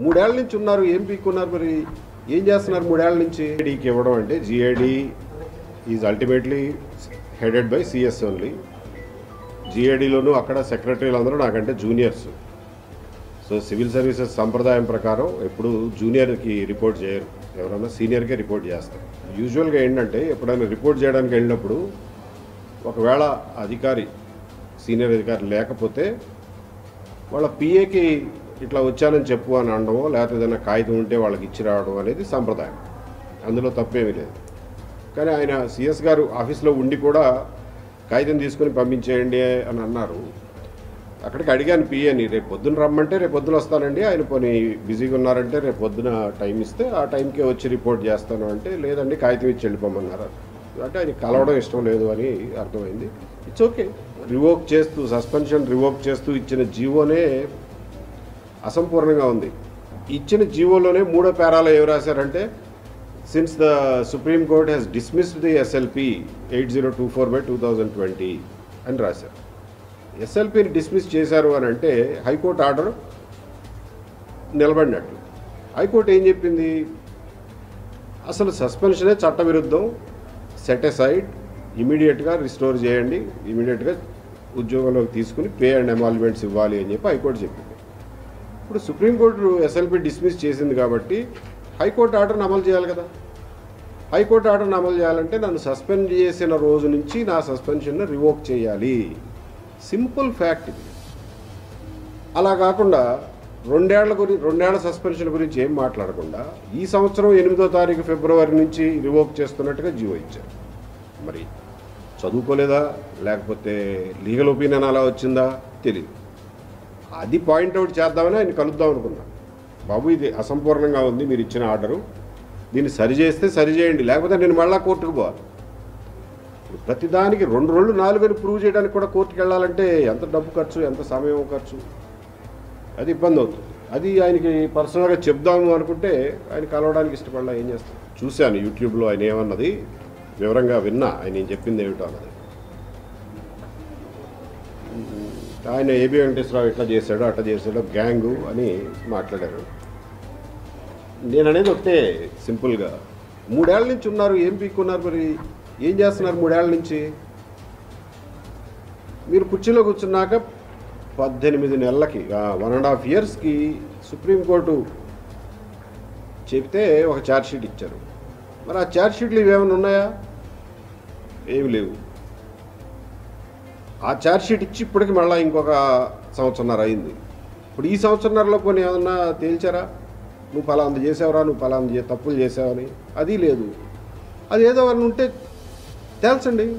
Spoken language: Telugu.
మూడేళ్ళ నుంచి ఉన్నారు ఏం పీక్కున్నారు మరి? ఏం చేస్తున్నారు మూడేళ్ళ నుంచి? జిఐడికి ఇవ్వడం అంటే GID is ultimately headed by CS only. జిఐడిలోనూ అక్కడ సెక్రటరీలు అందరూ నాకంటే జూనియర్స్. సో సివిల్ సర్వీసెస్ సంప్రదాయం ప్రకారం ఎప్పుడు జూనియర్కి రిపోర్ట్ చేయరు. ఎవరైనా సీనియర్కే రిపోర్ట్ చేస్తారు. యూజువల్గా ఏంటంటే ఎప్పుడైనా రిపోర్ట్ చేయడానికి వెళ్ళినప్పుడు ఒకవేళ అధికారి సీనియర్ అధికారి లేకపోతే వాళ్ళ పిఏకి ఇట్లా వచ్చానని చెప్పు అని అనడమో లేకపోతే ఏదైనా కాగితం ఉంటే వాళ్ళకి ఇచ్చి రావడం అనేది సంప్రదాయం. అందులో తప్పేమీ లేదు. కానీ ఆయన సిఎస్ గారు ఆఫీస్లో ఉండి కూడా కాగితం తీసుకొని పంపించేయండి అని అన్నారు. అక్కడికి అడిగాను పిఏని రేపు పొద్దున రమ్మంటే రేపు పొద్దున వస్తానండి. ఆయన పోనీ బిజీగా ఉన్నారంటే రేపు పొద్దున టైం ఇస్తే ఆ టైంకే వచ్చి రిపోర్ట్ చేస్తాను అంటే లేదండి కాగితం ఇచ్చి వెళ్ళిపోమన్నారు. అంటే ఆయన కలవడం ఇష్టం లేదు అని అర్థమైంది. It's okay. రివోక్ చేస్తూ సస్పెన్షన్ రివోక్ చేస్తూ ఇచ్చిన జీవోనే అసంపూర్ణంగా ఉంది. ఇచ్చిన జీవోలోనే మూడో పేరాలో ఏం రాశారంటే since the supreme court has dismissed the SLP eight zero two four by two thousand twenty అని రాశారు. ఎస్ఎల్పిని డిస్మిస్ చేశారు అని అంటే హైకోర్టు ఆర్డర్ నిలబడినట్టు. హైకోర్టు ఏం చెప్పింది? అసలు సస్పెన్షనే చట్టవిరుద్ధం. సెటిసైడ్ ఇమీడియట్గా రిస్టోర్ చేయండి. ఇమీడియట్గా ఉద్యోగంలోకి తీసుకుని పే అండ్ అమాల్మెంట్స్ ఇవ్వాలి అని చెప్పి హైకోర్టు చెప్పింది. ఇప్పుడు సుప్రీంకోర్టు ఎస్ఎల్పి డిస్మిస్ చేసింది కాబట్టి హైకోర్టు ఆర్డర్ని అమలు చేయాలి కదా. హైకోర్టు ఆర్డర్ని అమలు చేయాలంటే నన్ను సస్పెండ్ చేసిన రోజు నుంచి నా సస్పెన్షన్ను రివోక్ చేయాలి. సింపుల్ ఫ్యాక్ట్ ఇది. అలా కాకుండా రెండేళ్ళ గురించి రెండేళ్ళ సస్పెన్షన్ గురించి ఏం మాట్లాడకుండా ఈ సంవత్సరం ఎనిమిదో తారీఖు ఫిబ్రవరి నుంచి రివోక్ చేస్తున్నట్టుగా జీవో ఇచ్చారు. మరి చదువుకోలేదా? లేకపోతే లీగల్ ఒపీనియన్ అలా వచ్చిందా? తెలియదు అది పాయింట్అవుట్ చేద్దామని ఆయన కలుద్దాం అనుకున్నాను బాబు ఇది అసంపూర్ణంగా ఉంది మీరు ఇచ్చిన ఆర్డరు. దీన్ని సరిచేస్తే సరిచేయండి లేకపోతే నేను మళ్ళా కోర్టుకు పోవాలి. ప్రతిదానికి రెండు రెండు నాలుగు ప్రూవ్ చేయడానికి కూడా కోర్టుకు వెళ్ళాలంటే ఎంత డబ్బు ఖర్చు ఎంత సమయం ఖర్చు? అది ఇబ్బంది అవుతుంది. అది ఆయనకి పర్సనల్గా చెప్దాము అనుకుంటే ఆయన కలవడానికి ఇష్టపడలా ఏం చేస్తాం చూశాను యూట్యూబ్లో ఆయన ఏమన్నది. వివరంగా విన్నా ఆయన ఏం చెప్పింది ఏమిటో అన్నది. ఆయన ఏబి వెంకటేశ్వరరావు ఇట్లా చేశాడు అట్లా చేశాడు గ్యాంగు అని మాట్లాడారు. నేను అనేది ఒకటే సింపుల్గా. మూడేళ్ళ నుంచి ఉన్నారు ఏం పీక్కున్నారు మరి? ఏం చేస్తున్నారు మూడేళ్ళ నుంచి? మీరు కుర్చీలో కూర్చున్నాక పద్దెనిమిది నెలలకి వన్ అండ్ హాఫ్ ఇయర్స్కి సుప్రీంకోర్టు చెప్తే ఒక ఛార్జ్షీట్ ఇచ్చారు. మరి ఆ ఛార్జ్షీట్లు ఇవేమైనా ఉన్నాయా? ఏమి లేవు. ఆ ఛార్జ్షీట్ ఇచ్చి ఇప్పటికి మళ్ళీ ఇంకొక సంవత్సరన్నర అయింది. ఇప్పుడు ఈ సంవత్సరన్నరలో కొన్ని ఏమన్నా తేల్చారా? నువ్వు ఫలాంది చేసావురా నువ్వు ఫలాంది తప్పులు చేసావని. అది లేదు. అది ఏదో అని ఉంటే తేల్చండి.